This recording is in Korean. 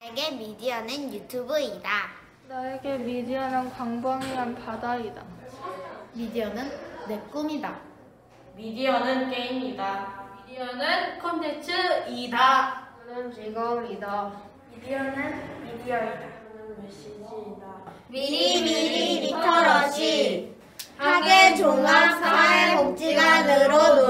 나에게 미디어는 유튜브이다. 나에게 미디어는 광범위한 바다이다. 미디어는 내 꿈이다. 미디어는 게임이다. 미디어는 콘텐츠이다. 저는 즐거움이다. 미디어는 미디어이다. 저는 메시지이다. 미리 미리 리터러시 학예 종합 사회복지관으로 놀러